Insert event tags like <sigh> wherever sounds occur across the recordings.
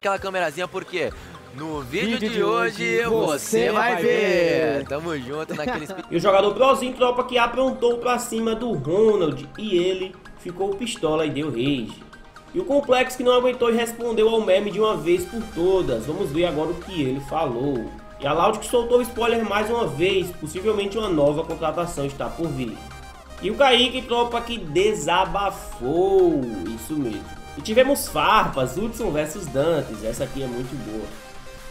aquela câmerazinha porque no vídeo, vídeo de, de, hoje você vai, vai ver. ver. Tamo junto naquele E o jogador prozinho tropa que aprontou pra cima do Ronald e ele ficou pistola e deu rage. E o Complexo que não aguentou e respondeu ao meme de uma vez por todas. Vamos ver agora o que ele falou. E a Loud que soltou o spoiler mais uma vez, possivelmente uma nova contratação está por vir. E o Kaique tropa que desabafou, isso mesmo. E tivemos farpas, Hudson versus Dantes, essa aqui é muito boa.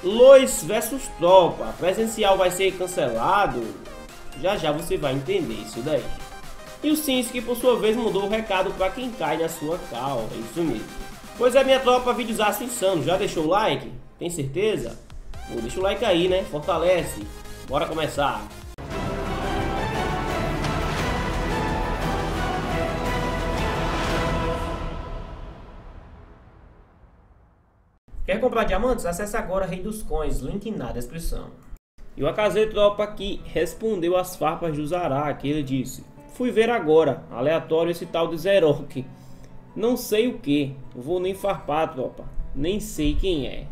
Lois versus Tropa, presencial vai ser cancelado? Já já você vai entender isso daí. E o que por sua vez mudou o recado para quem cai na sua cal, é isso mesmo. Pois é minha tropa, videozaço insano, já deixou o like? Tem certeza? Pô, deixa o like aí, né? Fortalece. Bora começar. Quer comprar diamantes? Acesse agora Rei dos Coins, link na descrição. E o AKZ Tropa aqui respondeu às farpas do Zará, que ele disse Fui ver agora, aleatório esse tal de Zerok. Não sei o que, vou nem farpar, tropa. Nem sei quem é.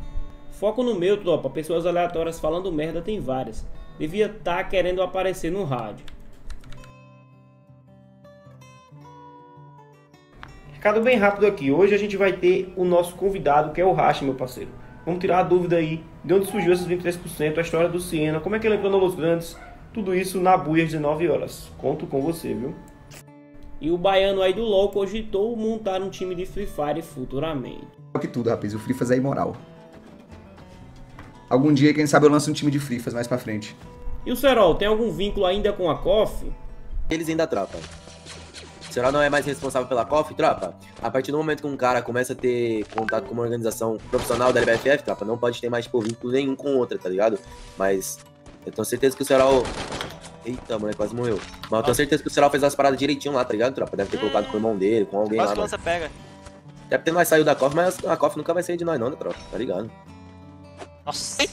Foco no meu, tropa. Pessoas aleatórias falando merda tem várias. Devia estar tá querendo aparecer no rádio. Recado bem rápido aqui. Hoje a gente vai ter o nosso convidado, que é o Rashi, meu parceiro. Vamos tirar a dúvida aí de onde surgiu esses 23%, a história do Siena, como é que ele entrou nos grandes, tudo isso na buia às 19 horas. Conto com você, viu? E o baiano aí do LoL cogitou montar um time de Free Fire futuramente. Que tudo, rapaz. O Free Fire é imoral. Algum dia, quem sabe, eu lanço um time de Free Fire mais pra frente. E o Serol, tem algum vínculo ainda com a KOF? Eles ainda tratam. Será não é mais responsável pela COF, tropa? A partir do momento que um cara começa a ter contato com uma organização profissional da LBFF, tropa, não pode ter mais tipo, vínculo nenhum com outra, tá ligado? Mas eu tenho certeza que o Serol. Eita, mano, quase morreu. Mas eu tenho certeza que o Serol fez as paradas direitinho lá, tá ligado, tropa? Deve ter hum. colocado com o irmão dele, com alguém quase lá. Quase você pega. Deve ter mais saído da COF, mas a COF nunca vai sair de nós, não, né, tropa? Tá ligado? Nossa.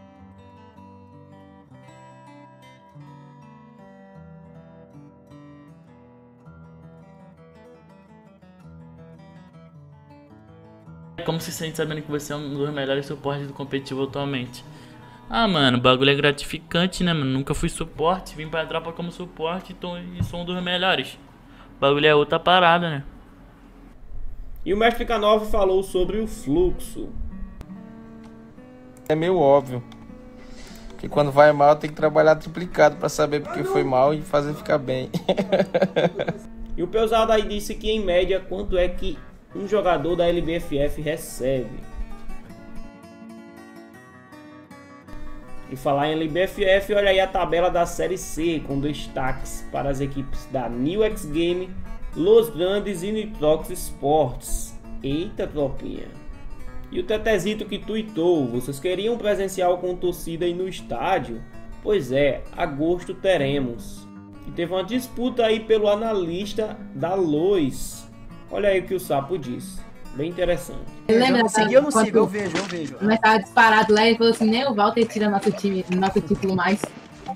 Como se sente sabendo que você é um dos melhores suportes do competitivo atualmente? Ah, mano, o bagulho é gratificante, né, mano? Nunca fui suporte, vim pra tropa como suporte tô, e sou um dos melhores. O bagulho é outra parada, né? E o mestre K9 falou sobre o fluxo. É meio óbvio. Que quando vai mal tem que trabalhar triplicado para saber porque foi mal e fazer ficar bem. <laughs> e o Peusado aí disse que em média quanto é que um jogador da LBFF recebe. E falar em LBFF, olha aí a tabela da Série C, com destaques para as equipes da New X Game, Los Grandes e Nitrox Sports. Eita, tropinha! E o Tetezito que tuitou, vocês queriam presencial com torcida aí no estádio? Pois é, agosto teremos. E teve uma disputa aí pelo analista da Lois, Olha aí o que o sapo disse. Bem interessante. Lembra, eu não sigo, eu não sigo, eu vejo, eu vejo. Mas tava disparado lá e falou assim, nem o Walter tira nosso time, nosso título mais.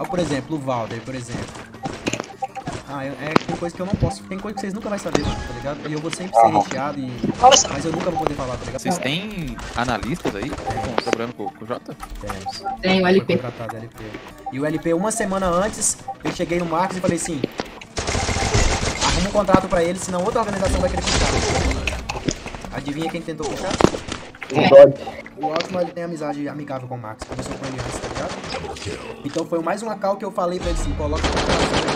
Por exemplo, o Walter, por exemplo. Ah, é, é, tem coisa que eu não posso, tem coisa que vocês nunca vão saber, tá ligado? E eu vou sempre ser recheado e... Mas eu nunca vou poder falar, tá ligado? Vocês têm analistas aí? Trabalhando com, com o Jota? Temos. Tem o LP. LP. E o LP, uma semana antes, eu cheguei no Marcos e falei assim, um contrato pra ele, senão outra organização vai querer. Adivinha quem tentou fechar? O Otman ele tem amizade amigável com o Max, começou com ele antes, tá ligado? Então foi mais uma cal que eu falei pra ele assim, coloca o contrato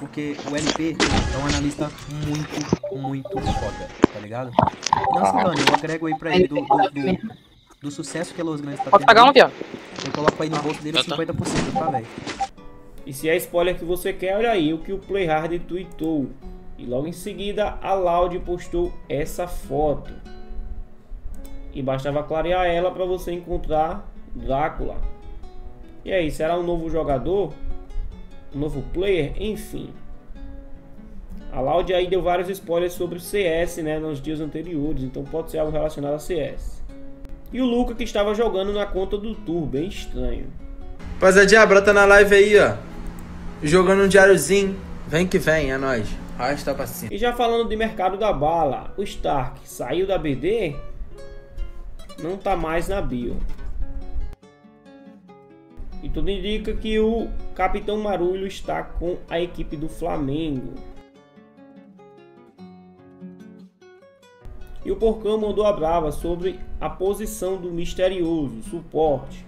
porque o LP é um analista muito, muito foda, tá ligado? Não se engane, eu agrego aí pra ele do, do, do, do sucesso que a Los Grandes tá Pode pagar um, pior. Eu coloco aí no bolso dele 50%, tá, velho? E se é spoiler que você quer, olha aí o que o Playhard tweetou. E logo em seguida a Loud postou essa foto. E bastava clarear ela para você encontrar Drácula. E aí, será um novo jogador? Um novo player? Enfim. A Loud aí deu vários spoilers sobre CS né, nos dias anteriores, então pode ser algo relacionado a CS. E o Luca que estava jogando na conta do Tour, bem estranho. Rapaziada, brota na live aí, ó. Jogando um diáriozinho. Vem que vem, é nóis. Arrasta pra cima. E já falando de mercado da bala, o Stark saiu da BD não tá mais na bio. E tudo indica que o Capitão Marulho está com a equipe do Flamengo. E o Porcão mandou a brava sobre a posição do misterioso, suporte.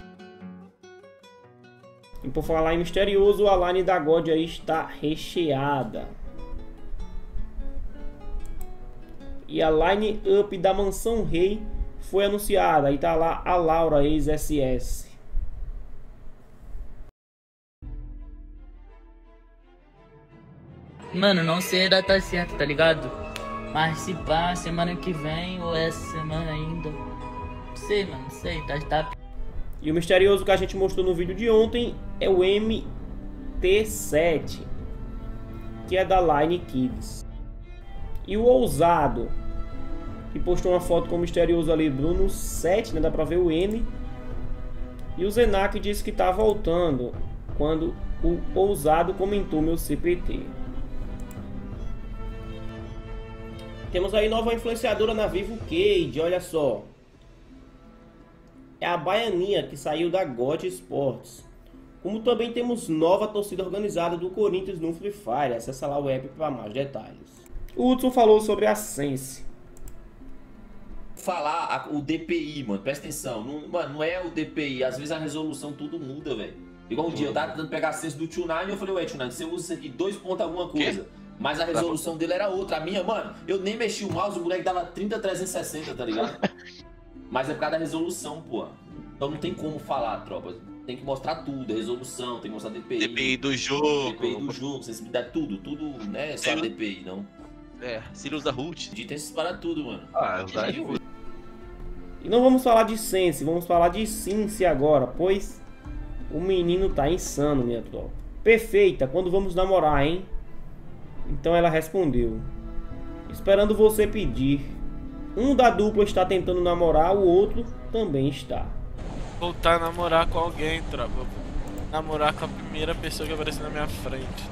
E por falar em misterioso, a line da God aí está recheada. E a line up da Mansão Rei foi anunciada. Aí tá lá a Laura ex-SS. Mano, não sei a data certa, tá ligado? Mas se pá, semana que vem ou essa semana ainda. Não sei, mano, não sei, tá, tá. E o misterioso que a gente mostrou no vídeo de ontem é o MT7, que é da Line Kids. E o ousado, que postou uma foto com o misterioso ali, Bruno 7, né? Dá pra ver o N. E o Zenak disse que tá voltando quando o ousado comentou meu CPT. Temos aí nova influenciadora na Vivo Cade, olha só. É a Baianinha que saiu da God Sports. Como também temos nova torcida organizada do Corinthians no Free Fire. Acesse lá o app para mais detalhes. O Hudson falou sobre a Sense. Falar a- o DPI, mano, presta atenção. Não, mano, não é o DPI. Às vezes a resolução tudo muda, velho. Igual um dia eu tava tentando pegar a sense do Tunine e eu falei, ué, Tunine, você usa isso aqui dois pontos alguma coisa. Mas a resolução dele era outra. A minha, mano, eu nem mexi o mouse, o moleque dava 30360, tá ligado? <laughs> Mas é por causa da resolução, pô. Então não tem como falar, tropa. Tem que mostrar tudo, a resolução, tem que mostrar DPI. DPI do jogo. DPI do jogo, sensibilidade, tudo, tudo, né? Só DPI, não. É, se ele usa root. De tem esses para tudo, mano. Ah, Aí, E não vamos falar de Sense, vamos falar de Cincy agora, pois o menino tá insano, minha tropa. Perfeita, quando vamos namorar, hein? Então ela respondeu: Esperando você pedir. Um da dupla está tentando namorar, o outro também está. Voltar a namorar com alguém, tropa. Namorar com a primeira pessoa que aparecer na minha frente.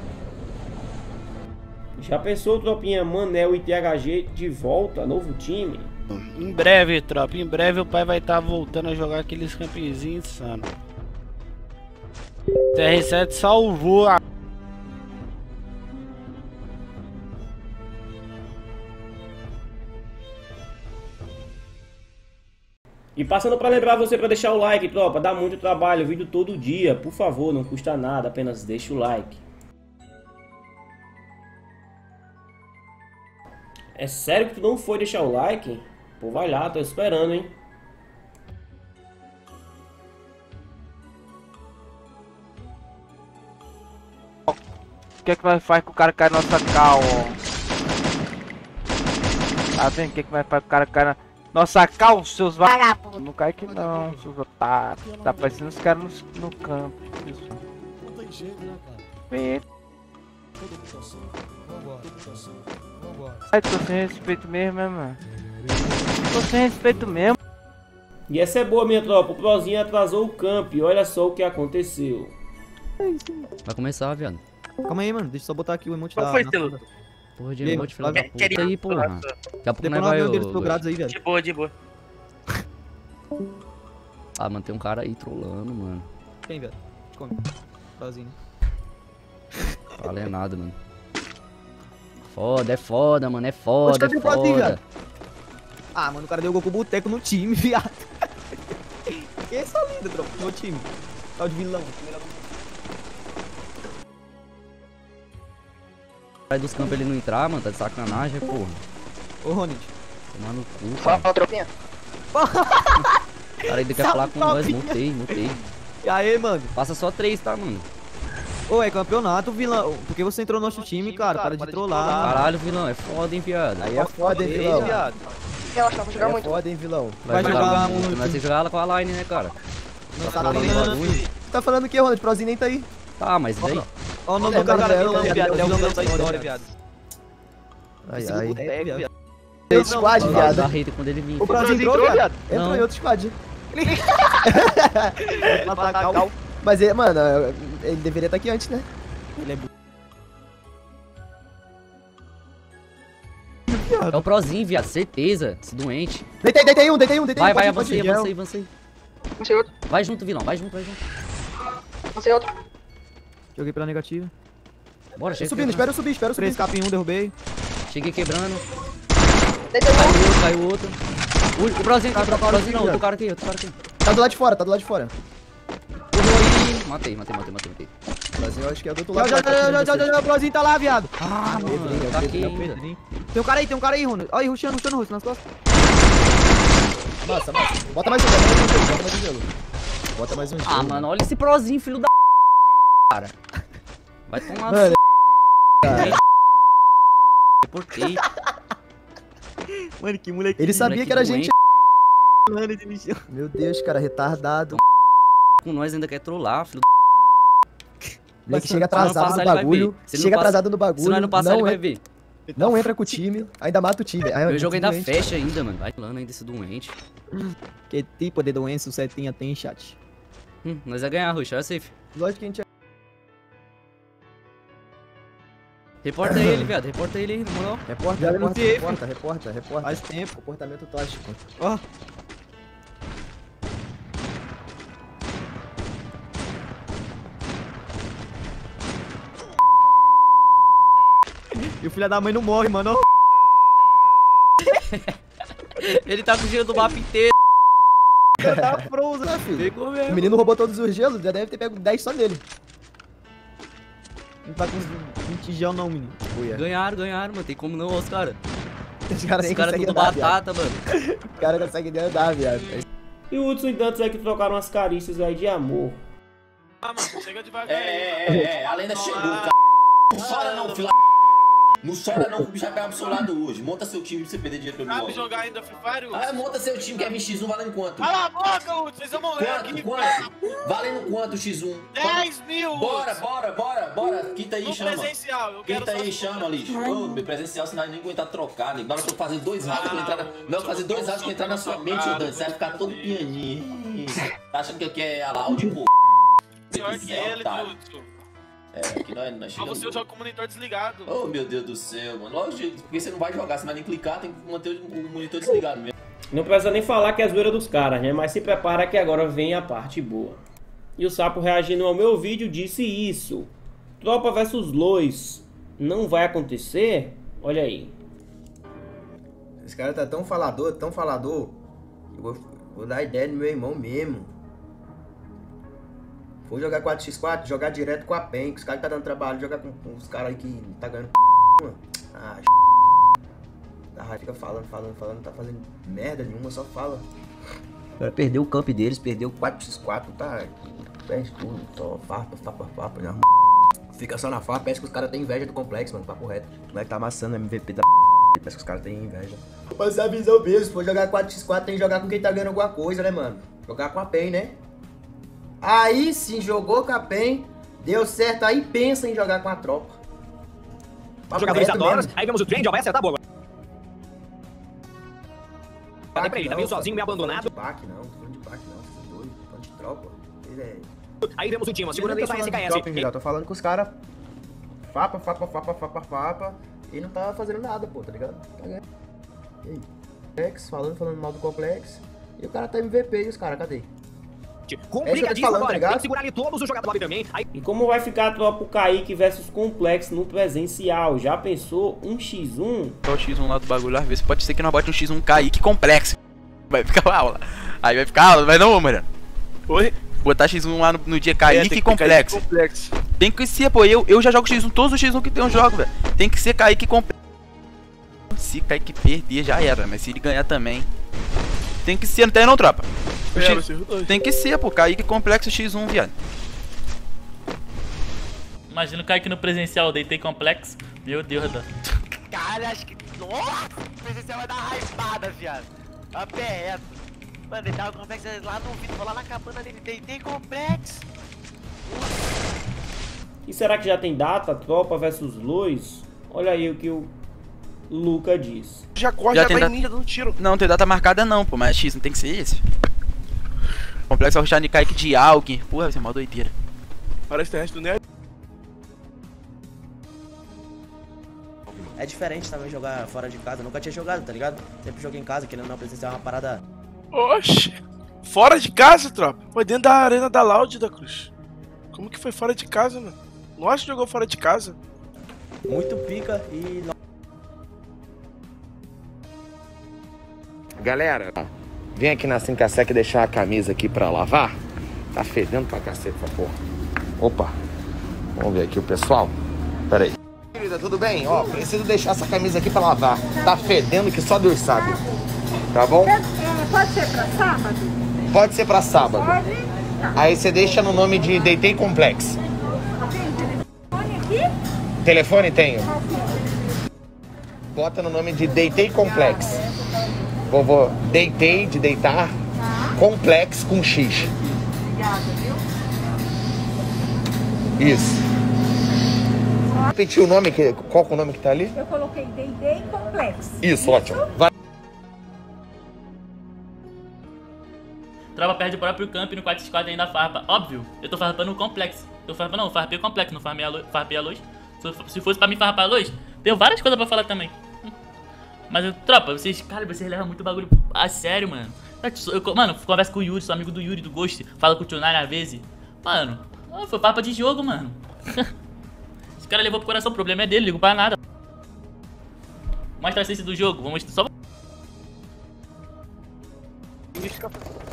Já pensou, tropinha Manel e THG de volta, novo time? Em breve, tropa, em breve o pai vai estar voltando a jogar aqueles campezinhos insano. TR7 salvou a. E passando para lembrar você para deixar o like, tropa, dá muito trabalho, vídeo todo dia, por favor, não custa nada, apenas deixa o like. É sério que tu não foi deixar o like? Pô, vai lá, tô esperando, hein? O que é que nós faz com o cara cair na nossa cal, ó? Tá vendo o que é que nós faz com o cara cair na nossa cal, seus vagabundos? Não cai aqui não, seus otários. Tá parecendo os caras no, no campo. Isso. Não tem jeito, né, cara? Vambora. Vambora. Ai, tô sem respeito mesmo, né, mano? Tô sem respeito mesmo. E essa é boa, minha tropa, o Prozinho atrasou o camp, olha só o que aconteceu. Vai começar, viado. Calma aí, mano. Deixa eu só botar aqui o emote Qual da... foi, na Telo? fila. Porra de E emote, filho lá da vem. puta aí, porra. Daqui a pouco nós vai... logrados aí, velho. De boa, de boa. Ah, mano, tem um cara aí trolando, mano. Quem, velho? Come. Sozinho. Fala é nada, mano. Foda, é foda, mano, é foda, é foda. Viado? Ah, mano, o cara deu Goku Boteco no time, <laughs> viado. Esse é lindo, tropa. Meu time. Tal de vilão. Sai dos campos ele não entrar, mano, tá de sacanagem, porra. Ô, Ronit. Tomar no cu, Fala, cara. tropinha. <laughs> Cara, ele quer Salve, falar com nós, mutei, mutei. E aí, mano? Passa só três, tá, mano? Ô, é campeonato, vilão. Por que você entrou no nosso time, cara? Para de trollar. Caralho, vilão, é foda, hein, viado. Aí é foda, hein, vilão. Relaxa, vou jogar é muito. foda, hein, vilão. Vai, Vai jogar, jogar muito. Nós temos que jogar ela com a line, né, cara? Não Tá tá falando bagulho. Você tá falando o que, Ronald? Prozinho nem tá aí. Tá, mas daí... Ó o nome do cara dela, viado. É o vilão da história, viado. Ai, ai. viado. Esse squad, viado. hater quando ele vir. O. Brasil entrou, viado? Entrou em outro squad. <laughs> Mas, ele, mano, ele deveria estar aqui antes, né? Ele é burro. Viado. É o Prozinho, viado, certeza. Esse doente. Deitei, deitei um, deitei um, deitei Vai, um. vai, ir, avancei, avancei, avancei. Avancei outro. Vai junto, vilão, vai junto, vai junto. Avancei outro. Joguei pela negativa. Bora, chega. subindo, espera eu subir, espera eu subir. 3 cap em um, derrubei. Cheguei quebrando. Deitei Caiu um. outro, caiu outro. O, o Prozinho aqui, Tá, o tá, Prozinho não, tá, outro tá. cara aqui, outro cara aqui. Tá do lado de fora, tá do lado de fora. Matei, matei, matei, matei, matei. Brasil eu acho que é do outro lado. já, tá já, já, já, já, o Brozinho tá lá, viado. Ah, mano, tá aqui é. Pedrinho. Tem um cara aí, tem um cara aí, Ronald. Olha aí, rushando, rushando, rushando nas costas. Massa, massa. Bota mais um, bota mais um gelo, bota mais um gelo. Bota mais um gelo. Ah, mano, olha esse Prozinho, filho da cara. Vai tomar Mano, cara. Reportei. Mano, que moleque. Ele sabia Moleque que era doente. gente. Mano. Meu Deus, cara, retardado. Com nós ainda quer trollar, filho Moleque chega atrasado no bagulho. Chega atrasado no bagulho. Se não passar, ele vai ver. Não entra com o time, ainda mata o time. É Meu jogo ainda doente, fecha ainda, mano. Vai falando ainda esse doente. Que tipo de doença o Setinha tem, chat? Hum, nós vai ganhar, Ruxa, é safe. Lógico que a gente é. Reporta <coughs> ele, viado. Reporta ele aí, na moral. Reporta, reporta, reporta, reporta, reporta. Faz tempo. Comportamento tóxico. Ó. E o filho da mãe não morre, mano. <laughs> Ele tá fugindo do mapa inteiro. Tá frozen, né, filho? Pegou O mesmo. menino roubou todos os gelos, já deve ter pego 10 só nele. Não tá com uns 20 gel não, menino. Uia. Ganharam, ganharam, mano. Tem como não, os caras. Os caras caras conseguem tudo andar, viado. batata, mano. Os caras conseguem nem andar, viado. E o Hudson e tantos aí que trocaram umas carícias aí de amor. Ah, mano, chega devagar É, aí. é, é, é, a lenda chegou, cara. Não chora não, fila. Não chora não, que o bicho vai pegar pro seu lado hoje. Monta seu time pra você perder dinheiro pra mim. Sabe jogar ainda Free Fire? Hudson? Ah, monta seu time, Kevin X1 valendo quanto? Cala a boca, Hudson, vocês vão morrer aqui. Quanto? Quanto? Valendo quanto, X1? 10 mil, Bora, Hudson. bora, bora, bora. Quita aí, No chama. presencial, eu quero Quita aí, chama, lixo. Ô, meu presencial, senão eu nem aguentar trocar, hora que eu fazer dois rounds pra entrar na... Não, eu fazer dois rounds pra entrar na sua mente, ô Dante. Você vai ficar todo pianinho. Tá achando que aqui é a Loud, pô? Pior que ele, otário. Hudson. É, aqui nós, nós Mas chegamos... você joga com o monitor desligado. Oh, meu Deus do céu, mano. Lógico, porque você não vai jogar, você vai nem clicar, tem que manter o monitor desligado mesmo. Não precisa nem falar que é a zoeira dos caras, né? Mas se prepara que agora vem a parte boa. E o Sapo reagindo ao meu vídeo disse isso. Tropa versus Lois. Não vai acontecer? Olha aí. Esse cara tá tão falador, tão falador. Eu vou, vou dar ideia do meu irmão mesmo. Vou jogar 4x4, jogar direto com a PEN, que os caras tá dando trabalho, jogar com, com os caras aí que tá ganhando mano. Ah, raiva fica falando, falando, falando, não tá fazendo merda nenhuma, só fala. Perdeu o camp deles, perdeu o 4x4, tá? Perde tudo, só farpa, farpa, farpa, né? Fica só na farpa, parece que os caras têm inveja do complexo, mano, papo reto. Como é que tá amassando MVP da Parece que os caras têm inveja. Passar a visão mesmo, se for jogar 4x4 tem que jogar com quem tá ganhando alguma coisa, né, mano? Jogar com a PEN, né? Aí sim, jogou com a PEN, deu certo, aí pensa em jogar com a tropa. Papo Jogadores adoram, mesmo. aí vemos o trem, já vai acertar a bola. Pac Cadê pra ele? Tá não, meio sozinho, meio abandonado. De pack não, falando de pack não, doidos, tô falando de tropa. Ele é... Aí vemos o time, ó, segurando isso não a SKS. Tô falando com os caras fapa, fapa, fapa, fapa, fapa, e não tá fazendo nada, pô, tá ligado? Tá ganhando. E aí? Falando, falando mal do complexo, e o cara tá MVP, e os caras, cadê? É te Complicadíssimo falando, tá agora. Tem ligado? que segurar ali todos os jogadores também. Aí E como vai ficar a tropa Kaique versus Complexo no presencial? Já pensou um x1? Só o X1 lá do bagulho, às vezes pode ser que nós bote um X1 Kaique complexo. Vai ficar aula. Aí vai ficar aula, vai não, mano. Oi? Botar X1 lá no, no dia Kaique É, tem que complexo. Kaique complexo. Tem que ser, pô. Eu, eu já jogo X1, todos os X1 que tem eu jogo, velho. Tem que ser Kaique complexo. Se Kaique perder, já era. Mas se ele ganhar também. Tem que ser, não tem não, tropa? X-. Tem que ser, pô. Kaique complexo X1, viado. Imagina o Kaique no presencial, deitei complexo. Meu Deus, Dan. <laughs> Cara, acho que. Nossa! O presencial vai dar raipada, viado. A pé reto. Mano, ele tava com complexo lá no vídeo, vou lá na cabana dele, deitei complexo. E será que já tem data? Tropa versus Lois? Olha aí o que o Luca diz. Já corre, Já já, tem vai já dando tiro. Não, tem data marcada não, pô. Mas X não tem que ser esse. Complexo vai rushar de Kaique de Alg. Porra, vai ser uma doideira. Parece que tem resto do Nerd. É diferente também jogar fora de casa. Eu nunca tinha jogado, tá ligado? Sempre joguei em casa, querendo não presenciar uma parada. Oxe. Fora de casa, tropa? Foi dentro da arena da Loud da Cruz. Como que foi fora de casa, mano? Nossa, jogou fora de casa. Muito pica e. Galera, vem aqui na 5Sec deixar a camisa aqui pra lavar. Tá fedendo pra cacete essa porra. Opa, vamos ver aqui o pessoal. Pera aí. Querida, tudo bem? Ó, preciso deixar essa camisa aqui pra lavar. Tá fedendo que só Deus sabe. Tá bom? pode ser pra sábado? Pode ser pra sábado. Pode? Aí você deixa no nome de Deitei Complex. Telefone aqui? Telefone tenho. Bota no nome de Deitei Complex. Vovô, deitei de deitar, complex com X. Obrigada, viu? Isso. Repetir o nome, que, qual que é o nome que tá ali? Eu coloquei D&D Complex. Isso, ótimo. Vai. Tropa perde o próprio camp no 4 squad ainda farpa. Óbvio, eu tô farpando o complexo. Eu farpa não, farpei o complexo, não farpei a. Farpei a luz. Se- Se fosse pra mim farpar a luz, tenho várias coisas pra falar também. Mas, eu- tropa, vocês, cara, vocês levam muito bagulho a sério, mano. Eu, eu- mano, converso com o Yuri, sou amigo do Yuri, do Ghost, falo com o Tionari às vezes. Mano, foi papo de jogo, mano. <laughs> Esse cara levou pro coração, o problema é dele, ligo pra nada. Mostra a essência do jogo, vamos só.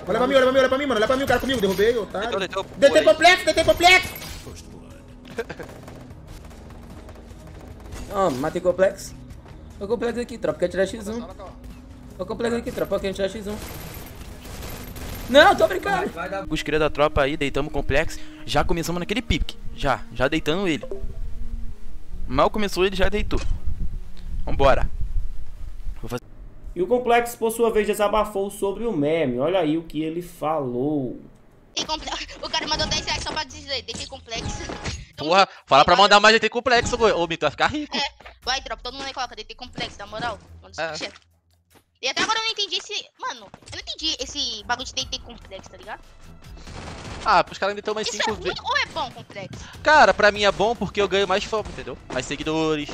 Olha pra mim, olha pra mim, olha pra mim, mano. Olha pra mim, o cara comigo. Derrubei, otário. Deitou, DT complexo, DT complexo. Ó, matei complexo. O complexo aqui, tropa, quer tirar X1. O complexo aqui, tropa, quer tirar X1. Não, tô brincando. Os cria da tropa aí, deitamos o complexo. Já começamos naquele pique. Já, já deitando ele. Mal começou, ele já deitou. Vambora. Vou fazer. E o Complexo, por sua vez, desabafou sobre o meme. Olha aí o que ele falou. O cara mandou 10 reais só pra dizer, deixei complexo. <laughs> Porra, fala pra mandar mais DT complexo, ô Mito, vai ficar rico. Vai, tropa, todo mundo aí coloca DT complexo, na moral. Manda É. E até agora eu não entendi esse. Mano, eu não entendi esse bagulho de DT complexo, tá ligado? Ah, pros caras ainda estão mais Isso é 5 ruim vezes. ou é bom complexo? Cara, pra mim é bom porque eu ganho mais fama, entendeu? Mais seguidores.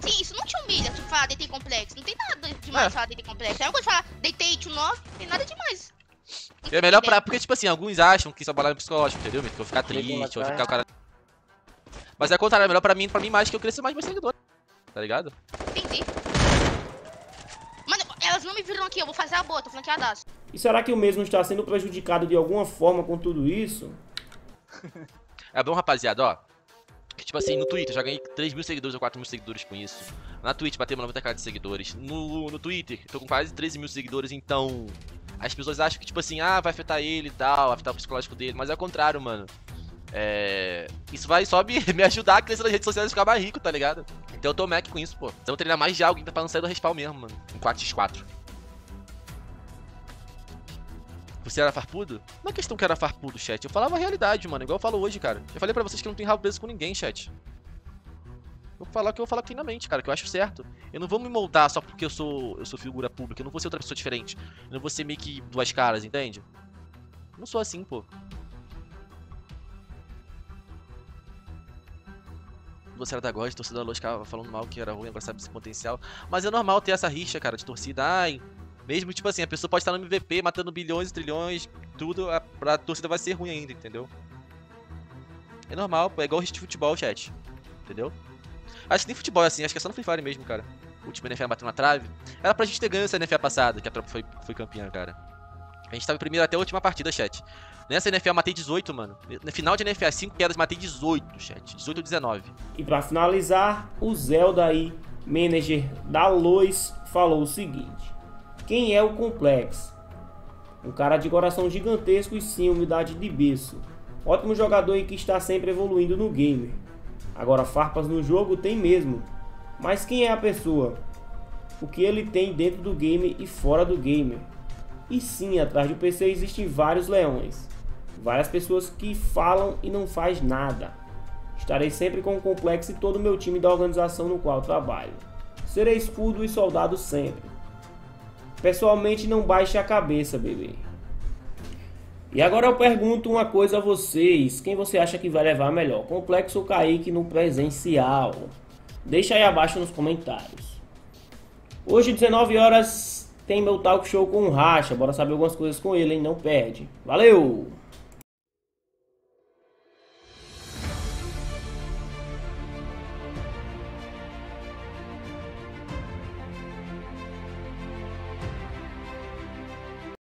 Sim, isso não te humilha, tu falar DT complexo. Não tem nada demais É. falar DT complexo. É uma coisa falar DT 9, não tem nada demais. É melhor pra. Porque, tipo assim, alguns acham que isso é balada psicológico, entendeu? Mito? Que eu vou ficar triste, eu vou ficar o cara. Mas é o contrário, é melhor pra mim, pra mim mais que eu crescer mais meus seguidores. Tá ligado? Entendi. Mano, elas não me viram aqui, eu vou fazer a boa, tô flanqueadaço. E será que o mesmo está sendo prejudicado de alguma forma com tudo isso? <laughs> É bom, rapaziada, ó. Que, tipo assim, no Twitter eu já ganhei 3 mil seguidores ou 4 mil seguidores com isso. Na Twitch batemos 90k de seguidores. No, no Twitter, tô com quase 13 mil seguidores, então. As pessoas acham que, tipo assim, ah, vai afetar ele e tal, vai afetar o psicológico dele. Mas é o contrário, mano. É. Isso vai só me, <laughs> me ajudar a crescer nas redes sociais e ficar mais rico, tá ligado? Então eu tô Mac com isso, pô. Então eu treinar mais de algo pra não sair do respawn mesmo, mano. Em 4x4. Você era farpudo? Não é questão que era farpudo, chat. Eu falava a realidade, mano. Igual eu falo hoje, cara. Eu falei pra vocês que eu não tenho rabo preso com ninguém, chat. Eu vou falar o que eu vou falar aqui na mente, cara, que eu acho certo. Eu não vou me moldar só porque eu sou, eu sou figura pública. Eu não vou ser outra pessoa diferente. Eu não vou ser meio que duas caras, entende? Eu não sou assim, pô. Você era da God, torcida da Luz ficava falando mal que era ruim, agora sabe esse potencial. Mas é normal ter essa rixa, cara, de torcida. Ai, mesmo, tipo assim, a pessoa pode estar no MVP matando bilhões trilhões, tudo, a, pra torcida vai ser ruim ainda, entendeu? É normal, é igual rixa de futebol, chat. Entendeu? Acho que nem futebol é assim, acho que é só no Free Fire mesmo, cara. O último NFA bateu na trave. Era pra gente ter ganho essa NFA passada, que a tropa foi, foi campeã, cara. A gente tava em primeiro até a última partida, chat. Nessa NFA eu matei 18, mano. No final de NFA 5 quedas, matei 18, chat. 18 ou 19. E pra finalizar, o Zelda aí, manager da Lois, falou o seguinte: Quem é o Complexo? Um cara de coração gigantesco e sim humildade de berço. Ótimo jogador e que está sempre evoluindo no gamer. Agora, farpas no jogo tem mesmo. Mas quem é a pessoa? O que ele tem dentro do game e fora do gamer? E sim, atrás do PC existem vários leões. Várias pessoas que falam e não faz nada. Estarei sempre com o complexo e todo o meu time da organização no qual trabalho. Serei escudo e soldado sempre. Pessoalmente, não baixe a cabeça, bebê. E agora eu pergunto uma coisa a vocês: quem você acha que vai levar melhor, Complexo ou Kaique no presencial? Deixa aí abaixo nos comentários. Hoje, 19 horas, tem meu talk show com o Racha. Bora saber algumas coisas com ele, hein? Não perde. Valeu!